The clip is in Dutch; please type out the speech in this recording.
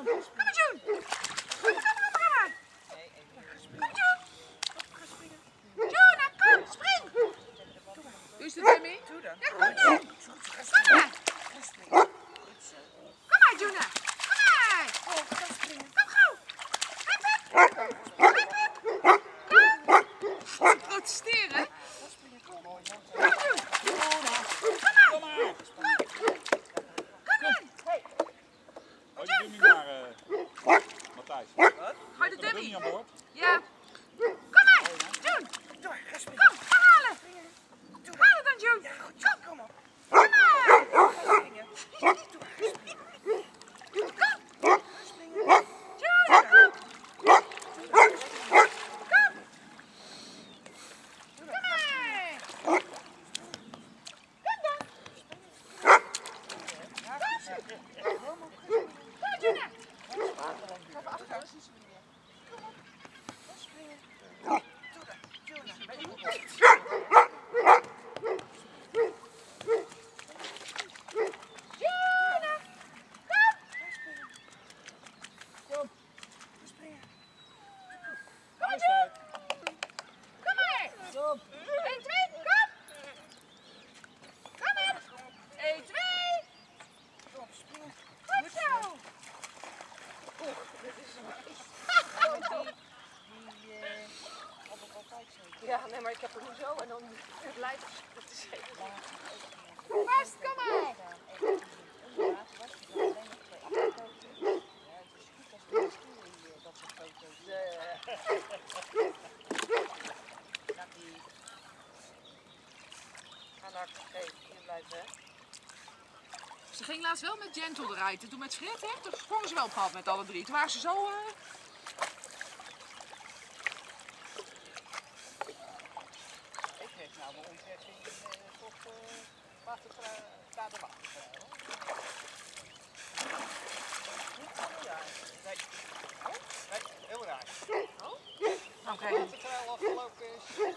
Kom maar, June. Kom maar, kom maar, kom. Kom, June. Joona, kom, spring. Doe eens het mee. Ja, kom dan. Kom maar. Kom maar, June. Kom maar. Kom gauw. Hup, hup. Hup, hup. Protesteren. Aan boord. Ja. Kom maar. Maar, ga springen. Kom, kom halen. Haal het dan, June. Kom. Kom op. Kom maar. Ga. Kom. Kom. Kom. Kom maar. Kom dan. Kom, Juna. Juna. Kom. Kom, June. Kom maar. 1, 2, kom. Kom maar. 1, 2. Goed zo. Ja, nee, maar ik heb er nu zo en dan het lijkt het is geen Vast, kom maar. Ze ging laatst wel met Gentle rijden. Toen met Fred, hè? Toen sprongen ze wel op pad met alle drie. Toen waren ze zo... eh, Ik kreeg nou omzetting water. Niet raar. Nee. Nee, heel raar. Het afgelopen is,